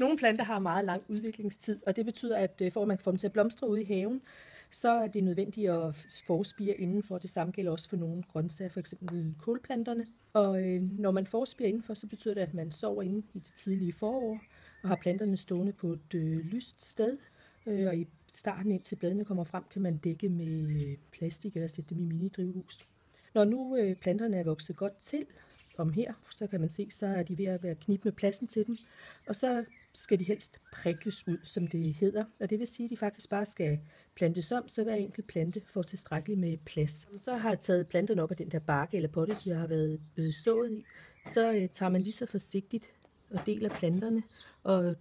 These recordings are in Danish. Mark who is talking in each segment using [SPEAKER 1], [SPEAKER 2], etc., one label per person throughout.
[SPEAKER 1] Nogle planter har meget lang udviklingstid, og det betyder, at øh, for at man kan få dem til at blomstre ude i haven, så er det nødvendigt at forspire indenfor. Det samme gælder også for nogle grøntsager, f.eks. kålplanterne. Og øh, når man forspirer indenfor, så betyder det, at man sover inde i det tidlige forår og har planterne stående på et øh, lyst sted. Øh, og i starten, indtil bladene kommer frem, kan man dække med plastik eller sætte dem i minidrivhus. Når nu øh, planterne er vokset godt til, som her, så kan man se, så er de ved at være knip med pladsen til dem. Og så skal de helst prikkes ud, som det hedder. Og det vil sige, at de faktisk bare skal plantes om, så hver enkelt plante får tilstrækkeligt med plads. Så har jeg taget planterne op af den der bakke eller potte, de har været sået i. Så øh, tager man lige så forsigtigt og deler planterne. Og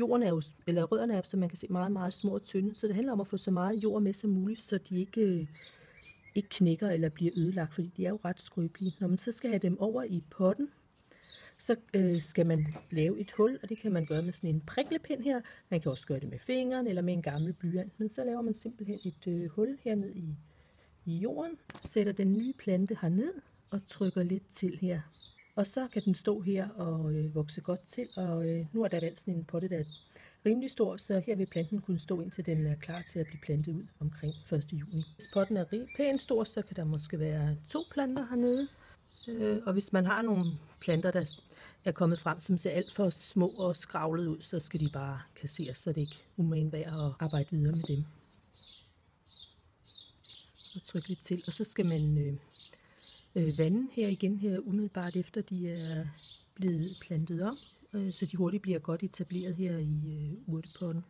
[SPEAKER 1] jorden er jo, eller rødderne er, som man kan se, meget, meget små og tynde. Så det handler om at få så meget jord med som muligt, så de ikke, øh, ikke knækker eller bliver ødelagt, fordi de er jo ret skrøbelige. Når man så skal have dem over i potten, så øh, skal man lave et hul, og det kan man gøre med sådan en priklepind her. Man kan også gøre det med fingeren eller med en gammel blyant, men så laver man simpelthen et øh, hul herned i, i jorden, sætter den nye plante herned og trykker lidt til her. Og så kan den stå her og øh, vokse godt til, og øh, nu er der valgt sådan en potte, der rimelig stor, så her vil planten kunne stå indtil den er klar til at blive plantet ud omkring 1. juni. Hvis potten er pænt stor, så kan der måske være to planter hernede. Øh, og hvis man har nogle planter, der er kommet frem, som ser alt for små og skravlet ud, så skal de bare kasseres, så det ikke umagen værd at arbejde videre med dem. Og trykke lidt til, og så skal man øh, øh, vande her igen her umiddelbart efter de er blevet plantet om, øh, så de hurtigt bliver godt etableret her i øh, urtepotten.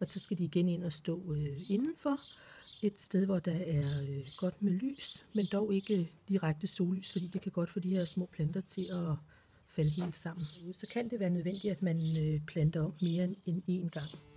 [SPEAKER 1] Og så skal de igen ind og stå øh, indenfor et sted, hvor der er øh, godt med lys, men dog ikke øh, direkte sollys, fordi det kan godt få de her små planter til at falde helt sammen. Så kan det være nødvendigt, at man øh, planter om mere end én gang.